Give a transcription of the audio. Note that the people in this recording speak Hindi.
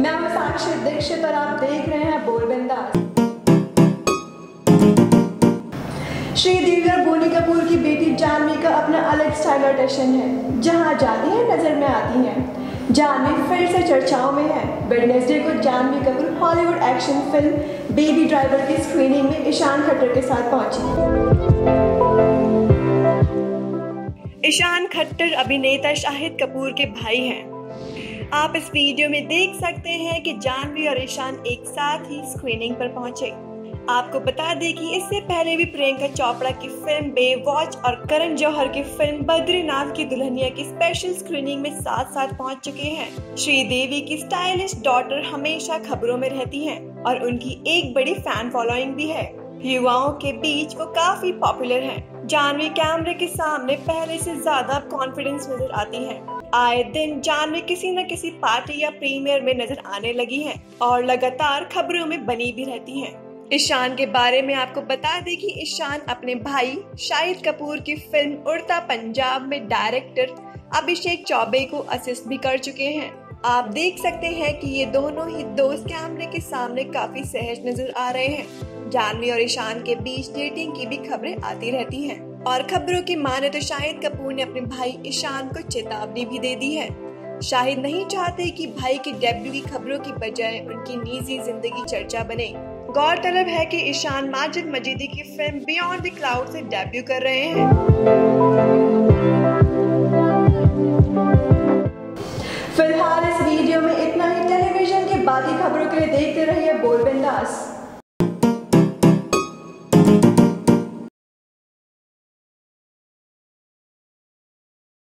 मैं हूँ साक्षी दीक्षित और आप देख रहे हैं बोलबिंदास श्री दिव्या बोनी कपूर की बेटी जानवी का अपना अलग स्टाइल और है। जहाँ जाती है, नज़र में आती है। जानवी फिर से चर्चाओं में है। वेडनेसडे को Janhvi Kapoor Hollywood action film Baby Driver की स्क्रीनिंग में ईशान खट्टर के साथ पहुँची। ईशान खट्टर अभिनेता शाहिद कपूर के भाई हैं। आप इस वीडियो में देख सकते हैं कि जानवी और ईशान एक साथ ही स्क्रीनिंग पर पहुँचे आपको बता दें कि इससे पहले भी प्रियंका चोपड़ा की फ़िल्म बे वॉच और करण जौहर की फ़िल्म बद्रीनाथ की दुल्हनिया की स्पेशल स्क्रीनिंग में साथ साथ पहुँच चुके हैं श्रीदेवी की स्टाइलिश डॉटर हमेशा खबरों में रहती हैं और उनकी एक बड़ी फ़ैन फॉलोइंग भी है युवाओं के बीच वो काफ़ी पॉपुलर हैं। जानवी कैमरे के सामने पहले से ज़्यादा कॉन्फिडेंस नज़र आती हैं। आए दिन जानवी किसी न किसी पार्टी या प्रीमियर में नज़र आने लगी हैं और लगातार खबरों में बनी भी रहती हैं। ईशान के बारे में आपको बता दें कि ईशान अपने भाई शाहिद कपूर की फ़िल्म उड़ता पंजाब में डायरेक्टर अभिषेक चौबे को असिस्ट भी कर चुके हैं। आप देख सकते हैं कि ये दोनों ही दोस्त कैमरे के सामने काफ़ी सहज नज़र आ रहे हैं। जानवी और ईशान के बीच डेटिंग की भी खबरें आती रहती हैं। और खबरों की माने तो शाहिद कपूर ने अपने भाई ईशान को चेतावनी भी दे दी है। शाहिद नहीं चाहते कि भाई के डेब्यू की खबरों की बजाय उनकी निजी ज़िंदगी चर्चा बने। गौरतलब है कि ईशान माजिद मजीदी की फ़िल्म बियॉन्ड द क्लाउड से डेब्यू कर रहे हैं। फ़िलहाल इस वीडियो में इतना ही। टेलीविज़न की बाकी खबरों के लिए देखते रहिए बोलबिंदास।